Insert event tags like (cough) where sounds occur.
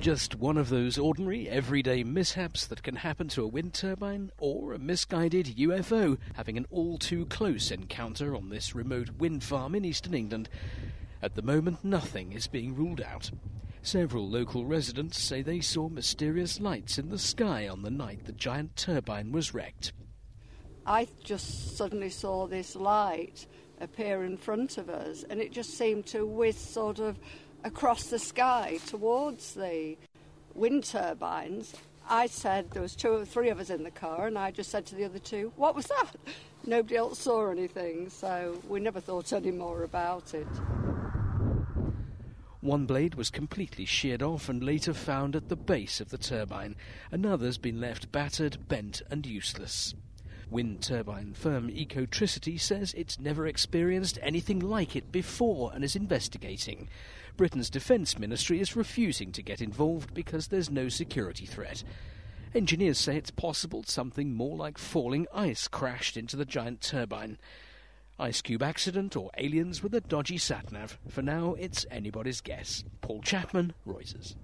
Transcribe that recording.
Just one of those ordinary, everyday mishaps that can happen to a wind turbine or a misguided UFO having an all too close encounter on this remote wind farm in eastern England. At the moment, nothing is being ruled out. Several local residents say they saw mysterious lights in the sky on the night the giant turbine was wrecked. I just suddenly saw this light appear in front of us, and it just seemed to whiz sort of across the sky towards the wind turbines. I said there was two or three of us in the car, and I just said to the other two, "What was that?" (laughs) Nobody else saw anything, so we never thought any more about it. One blade was completely sheared off and later found at the base of the turbine. Another's been left battered, bent, and useless. Wind turbine firm Ecotricity says it's never experienced anything like it before and is investigating. Britain's Defence Ministry is refusing to get involved because there's no security threat. Engineers say it's possible something more like falling ice crashed into the giant turbine. Ice Cube accident or aliens with a dodgy satnav. For now, it's anybody's guess. Paul Chapman, Reuters.